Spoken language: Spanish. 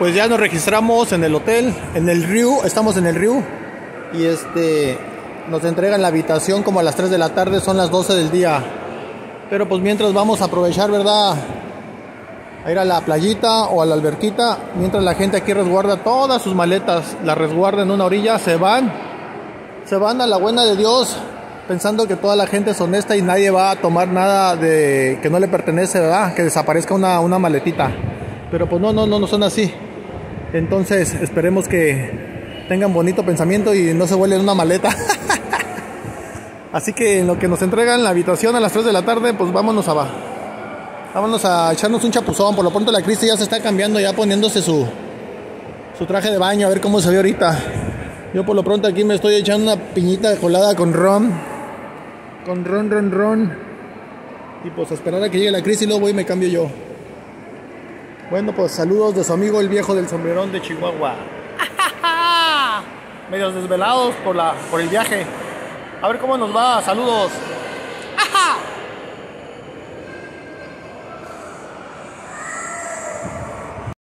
pues ya nos registramos en el hotel, en el Riu, estamos en el Riu y este nos entregan la habitación como a las 3 de la tarde, son las 12 del día. Pero pues mientras vamos a aprovechar, ¿verdad? A ir a la playita o a la alberquita, mientras la gente aquí resguarda todas sus maletas, las resguarda en una orilla, se van, se van a la buena de Dios, pensando que toda la gente es honesta y nadie va a tomar nada de que no le pertenece, ¿verdad? Que desaparezca una, una maletita. Pero pues no, no, no, no son así. Entonces esperemos que tengan bonito pensamiento y no se vuelen una maleta. Así que en lo que nos entregan la habitación a las 3 de la tarde, pues vámonos a vámonos a echarnos un chapuzón. Por lo pronto la Cristi ya se está cambiando, ya poniéndose su, su traje de baño, a ver cómo se ve ahorita. Yo por lo pronto aquí me estoy echando una piñita colada con ron. Con ron, ron, ron. Y pues esperar a que llegue la Cristi y luego voy y me cambio yo. Bueno, pues saludos de su amigo el viejo del sombrerón de Chihuahua. Medios desvelados por, la, por el viaje. A ver cómo nos va. Saludos.